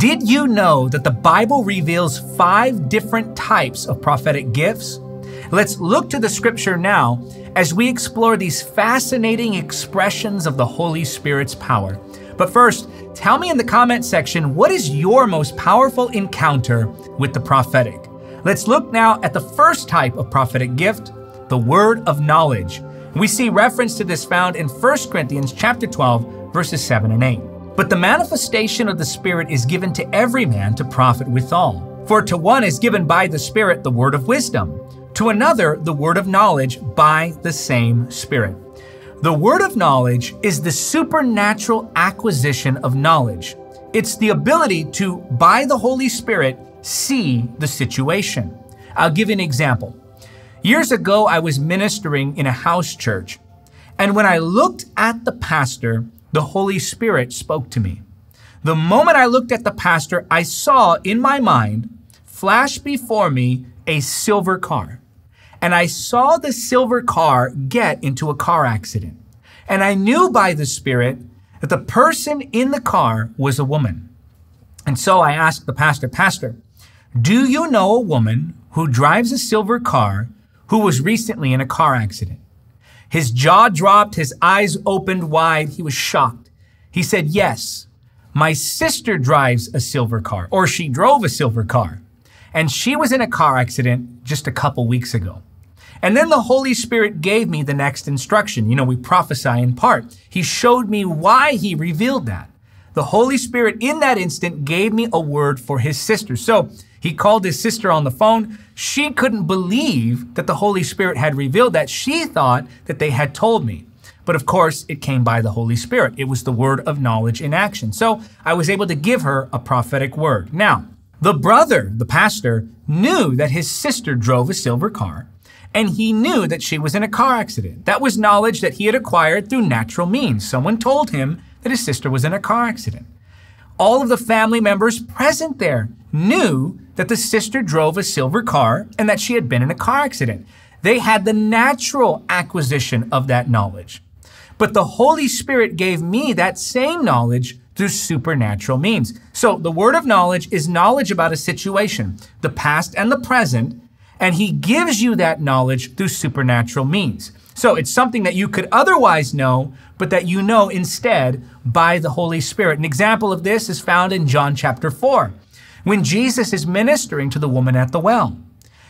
Did you know that the Bible reveals five different types of prophetic gifts? Let's look to the scripture now as we explore these fascinating expressions of the Holy Spirit's power. But first, tell me in the comment section what is your most powerful encounter with the prophetic? Let's look now at the first type of prophetic gift, the word of knowledge. We see reference to this found in 1 Corinthians chapter 12 verses 7 and 8. But the manifestation of the Spirit is given to every man to profit withal. For to one is given by the Spirit the word of wisdom, to another the word of knowledge by the same Spirit. The word of knowledge is the supernatural acquisition of knowledge. It's the ability to, by the Holy Spirit, see the situation. I'll give you an example. Years ago, I was ministering in a house church, and when I looked at the pastor, the Holy Spirit spoke to me. The moment I looked at the pastor, I saw in my mind flash before me a silver car and I saw the silver car get into a car accident. And I knew by the Spirit that the person in the car was a woman. And so I asked the pastor, Pastor, do you know a woman who drives a silver car who was recently in a car accident? His jaw dropped, his eyes opened wide. He was shocked. He said, Yes, my sister drives a silver car, or she drove a silver car, and she was in a car accident just a couple weeks ago. And then the Holy Spirit gave me the next instruction. You know, we prophesy in part. He showed me why he revealed that. The Holy Spirit in that instant gave me a word for his sister. So he called his sister on the phone. She couldn't believe that the Holy Spirit had revealed that. She thought that they had told me. But of course, it came by the Holy Spirit. It was the word of knowledge in action. So I was able to give her a prophetic word. Now, the brother, the pastor, knew that his sister drove a silver car and he knew that she was in a car accident. That was knowledge that he had acquired through natural means. Someone told him that his sister was in a car accident. All of the family members present there knew that the sister drove a silver car and that she had been in a car accident. They had the natural acquisition of that knowledge. But the Holy Spirit gave me that same knowledge through supernatural means. So the word of knowledge is knowledge about a situation, the past and the present, and he gives you that knowledge through supernatural means. So it's something that you could otherwise know, but that you know instead by the Holy Spirit. An example of this is found in John chapter 4, when Jesus is ministering to the woman at the well.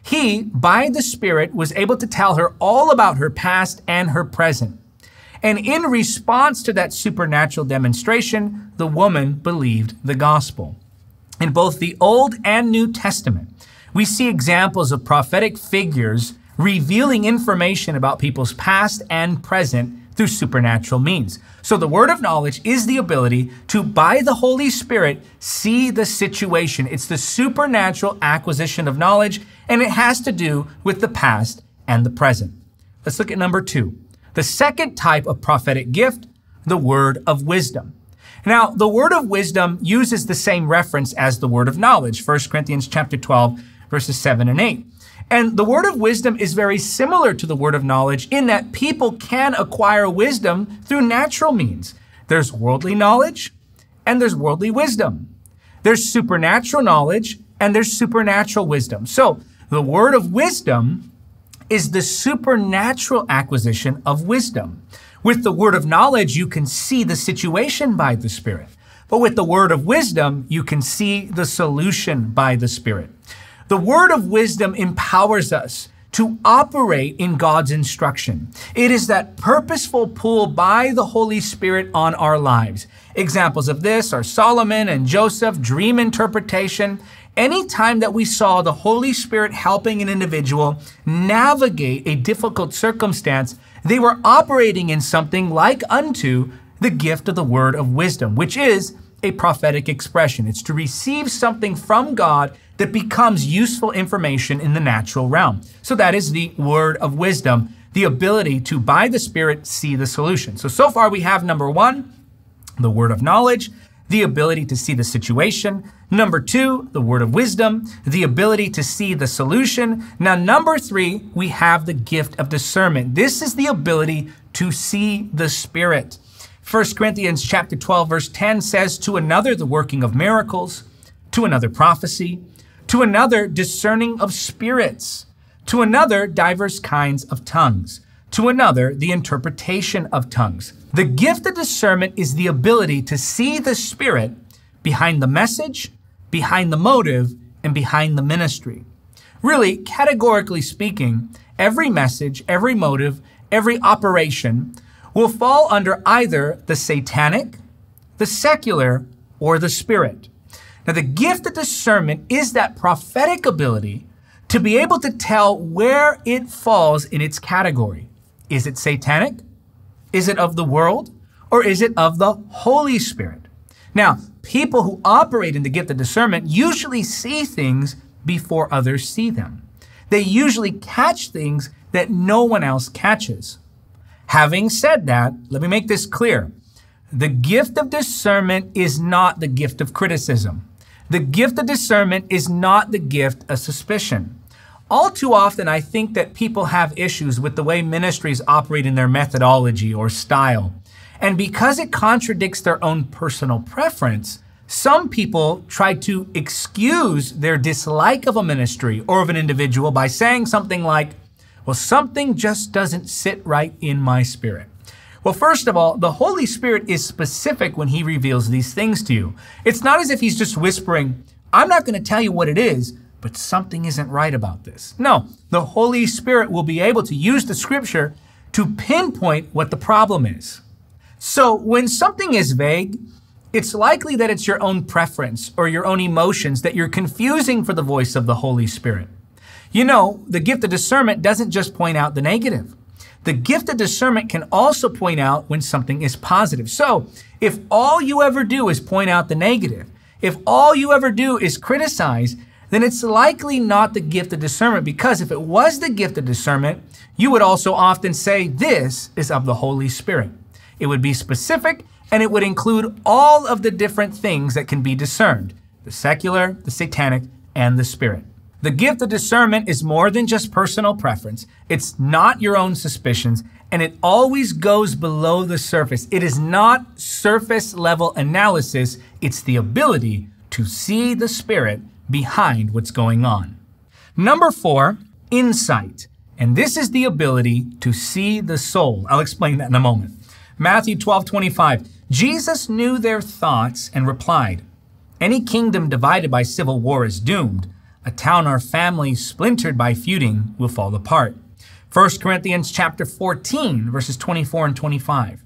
He, by the Spirit, was able to tell her all about her past and her present. And in response to that supernatural demonstration, the woman believed the gospel. In both the Old and New Testament, we see examples of prophetic figures revealing information about people's past and present through supernatural means. So the word of knowledge is the ability to, by the Holy Spirit, see the situation. It's the supernatural acquisition of knowledge, and it has to do with the past and the present. Let's look at number two. The second type of prophetic gift, the word of wisdom. Now, the word of wisdom uses the same reference as the word of knowledge. 1 Corinthians chapter 12, verses 7 and 8. And the word of wisdom is very similar to the word of knowledge in that people can acquire wisdom through natural means. There's worldly knowledge and there's worldly wisdom. There's supernatural knowledge and there's supernatural wisdom. So the word of wisdom is the supernatural acquisition of wisdom. With the word of knowledge, you can see the situation by the Spirit. But with the word of wisdom, you can see the solution by the Spirit. The word of wisdom empowers us to operate in God's instruction. It is that purposeful pull by the Holy Spirit on our lives. Examples of this are Solomon and Joseph, dream interpretation. Anytime that we saw the Holy Spirit helping an individual navigate a difficult circumstance, they were operating in something like unto the gift of the word of wisdom, which is a prophetic expression. It's to receive something from God that becomes useful information in the natural realm. So that is the word of wisdom, the ability to, by the Spirit, see the solution. So, so far we have number one, the word of knowledge, the ability to see the situation. Number two, the word of wisdom, the ability to see the solution. Now, number three, we have the gift of discernment. This is the ability to see the Spirit. 1 Corinthians chapter 12 verse 10 says to another the working of miracles, to another prophecy, to another discerning of spirits, to another diverse kinds of tongues, to another the interpretation of tongues. The gift of discernment is the ability to see the Spirit behind the message, behind the motive, and behind the ministry. Really, categorically speaking, every message, every motive, every operation will fall under either the satanic, the secular, or the spirit. Now, the gift of discernment is that prophetic ability to be able to tell where it falls in its category. Is it satanic? Is it of the world? Or is it of the Holy Spirit? Now, people who operate in the gift of discernment usually see things before others see them. They usually catch things that no one else catches. Having said that, let me make this clear. The gift of discernment is not the gift of criticism. The gift of discernment is not the gift of suspicion. All too often, I think that people have issues with the way ministries operate in their methodology or style. And because it contradicts their own personal preference, some people try to excuse their dislike of a ministry or of an individual by saying something like, well, something just doesn't sit right in my spirit. Well, first of all, the Holy Spirit is specific when He reveals these things to you. It's not as if He's just whispering, I'm not going to tell you what it is, but something isn't right about this. No, the Holy Spirit will be able to use the scripture to pinpoint what the problem is. So when something is vague, it's likely that it's your own preference or your own emotions that you're confusing for the voice of the Holy Spirit. You know, the gift of discernment doesn't just point out the negative. The gift of discernment can also point out when something is positive. So, if all you ever do is point out the negative, if all you ever do is criticize, then it's likely not the gift of discernment because if it was the gift of discernment, you would also often say, This is of the Holy Spirit. It would be specific and it would include all of the different things that can be discerned the secular, the satanic, and the spirit. The gift of discernment is more than just personal preference. It's not your own suspicions, and it always goes below the surface. It is not surface level analysis, it's the ability to see the spirit behind what's going on. Number four, insight. And this is the ability to see the soul. I'll explain that in a moment. Matthew 12, 25. Jesus knew their thoughts and replied, Any kingdom divided by civil war is doomed a town or family splintered by feuding will fall apart. 1 Corinthians chapter 14 verses 24 and 25.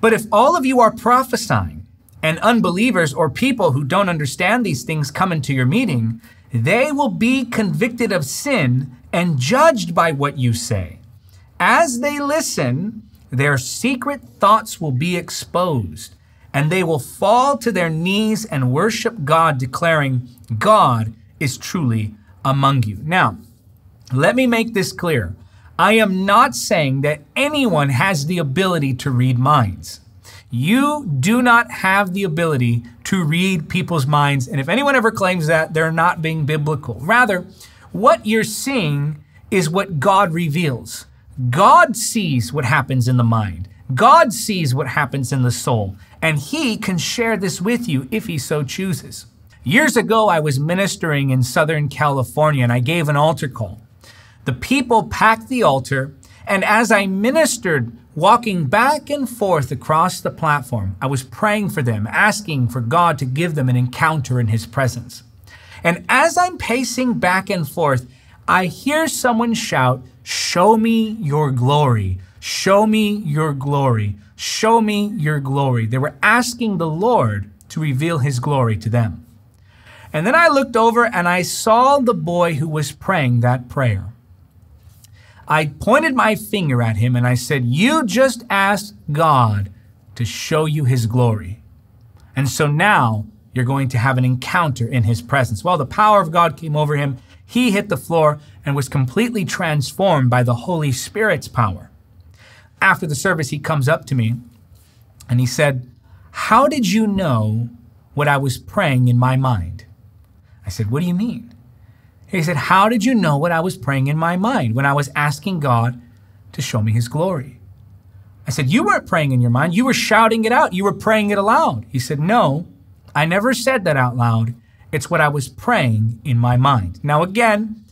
But if all of you are prophesying and unbelievers or people who don't understand these things come into your meeting, they will be convicted of sin and judged by what you say. As they listen, their secret thoughts will be exposed, and they will fall to their knees and worship God, declaring, God is truly among you. Now, let me make this clear. I am not saying that anyone has the ability to read minds. You do not have the ability to read people's minds. And if anyone ever claims that, they're not being biblical. Rather, what you're seeing is what God reveals. God sees what happens in the mind. God sees what happens in the soul. And He can share this with you if He so chooses. Years ago, I was ministering in Southern California and I gave an altar call. The people packed the altar, and as I ministered, walking back and forth across the platform, I was praying for them, asking for God to give them an encounter in His presence. And as I'm pacing back and forth, I hear someone shout, Show me your glory. Show me your glory. Show me your glory. They were asking the Lord to reveal His glory to them. And then I looked over and I saw the boy who was praying that prayer. I pointed my finger at him and I said, You just asked God to show you his glory. And so now you're going to have an encounter in his presence. Well, the power of God came over him. He hit the floor and was completely transformed by the Holy Spirit's power. After the service, he comes up to me and he said, How did you know what I was praying in my mind? I said, What do you mean? He said, How did you know what I was praying in my mind when I was asking God to show me his glory? I said, You weren't praying in your mind. You were shouting it out. You were praying it aloud. He said, No, I never said that out loud. It's what I was praying in my mind. Now, again,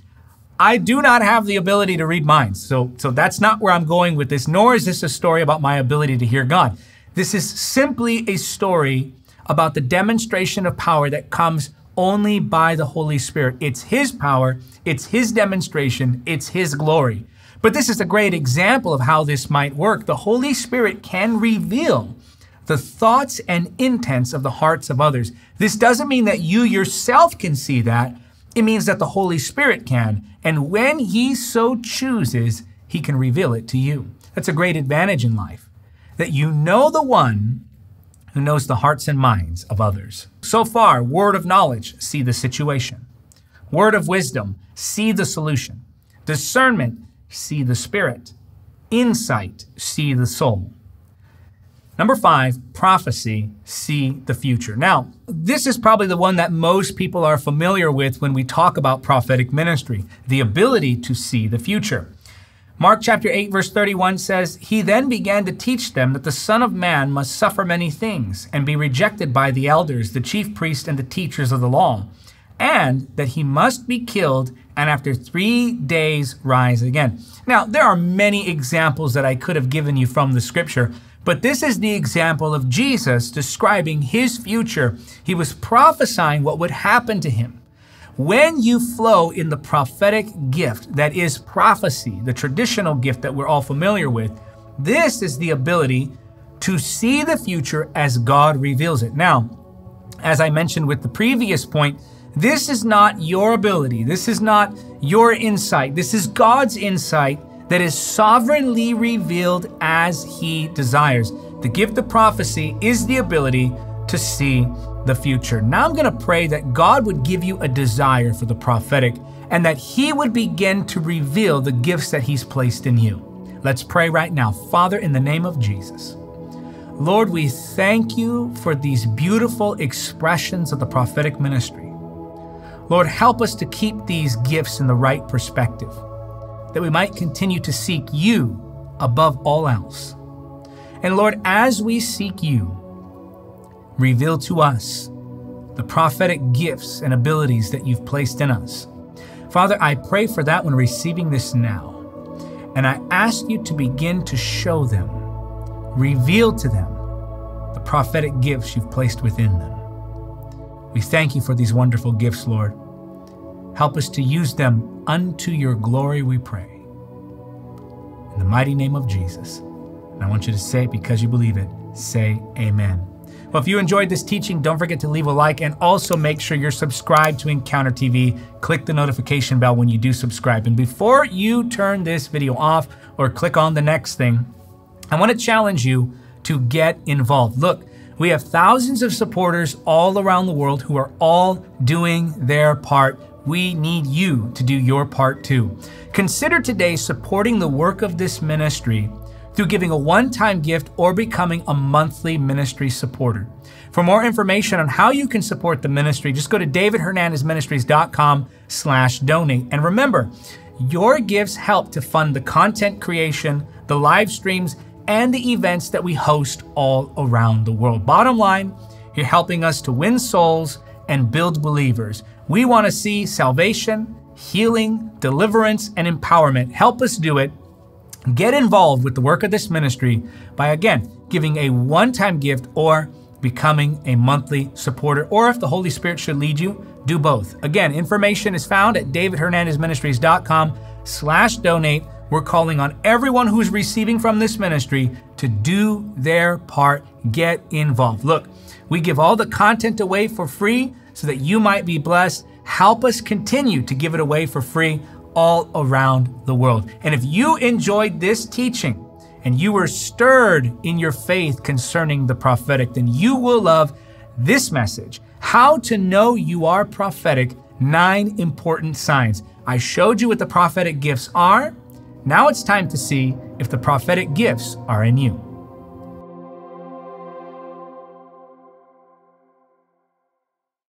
I do not have the ability to read minds. So, so that's not where I'm going with this, nor is this a story about my ability to hear God. This is simply a story about the demonstration of power that comes only by the Holy Spirit. It's His power, it's His demonstration, it's His glory. But this is a great example of how this might work. The Holy Spirit can reveal the thoughts and intents of the hearts of others. This doesn't mean that you yourself can see that. It means that the Holy Spirit can. And when He so chooses, He can reveal it to you. That's a great advantage in life, that you know the one who knows the hearts and minds of others. So far, word of knowledge, see the situation. Word of wisdom, see the solution. Discernment, see the spirit. Insight, see the soul. Number five, prophecy, see the future. Now, this is probably the one that most people are familiar with when we talk about prophetic ministry the ability to see the future. Mark chapter 8, verse 31 says, He then began to teach them that the Son of Man must suffer many things and be rejected by the elders, the chief priests, and the teachers of the law, and that he must be killed and after three days rise again. Now, there are many examples that I could have given you from the scripture, but this is the example of Jesus describing his future. He was prophesying what would happen to him. When you flow in the prophetic gift that is prophecy, the traditional gift that we're all familiar with, this is the ability to see the future as God reveals it. Now, as I mentioned with the previous point, this is not your ability. This is not your insight. This is God's insight that is sovereignly revealed as He desires. The gift of prophecy is the ability to see the future. Now I'm going to pray that God would give you a desire for the prophetic and that He would begin to reveal the gifts that He's placed in you. Let's pray right now. Father, in the name of Jesus, Lord, we thank you for these beautiful expressions of the prophetic ministry. Lord, help us to keep these gifts in the right perspective, that we might continue to seek you above all else. And Lord, as we seek you, Reveal to us the prophetic gifts and abilities that you've placed in us. Father, I pray for that when receiving this now. And I ask you to begin to show them, reveal to them the prophetic gifts you've placed within them. We thank you for these wonderful gifts, Lord. Help us to use them unto your glory, we pray. In the mighty name of Jesus. And I want you to say, it because you believe it, say amen. Well, if you enjoyed this teaching, don't forget to leave a like and also make sure you're subscribed to Encounter TV. Click the notification bell when you do subscribe. And before you turn this video off or click on the next thing, I want to challenge you to get involved. Look, we have thousands of supporters all around the world who are all doing their part. We need you to do your part too. Consider today supporting the work of this ministry through giving a one-time gift or becoming a monthly ministry supporter. For more information on how you can support the ministry, just go to davidhernandezministries.com slash donate. And remember, your gifts help to fund the content creation, the live streams, and the events that we host all around the world. Bottom line, you're helping us to win souls and build believers. We want to see salvation, healing, deliverance, and empowerment. Help us do it Get involved with the work of this ministry by again giving a one time gift or becoming a monthly supporter, or if the Holy Spirit should lead you, do both. Again, information is found at davidhernandezministries.com slash donate. We're calling on everyone who's receiving from this ministry to do their part, get involved. Look, we give all the content away for free so that you might be blessed. Help us continue to give it away for free all around the world. And if you enjoyed this teaching and you were stirred in your faith concerning the prophetic, then you will love this message How to Know You Are Prophetic Nine Important Signs. I showed you what the prophetic gifts are. Now it's time to see if the prophetic gifts are in you.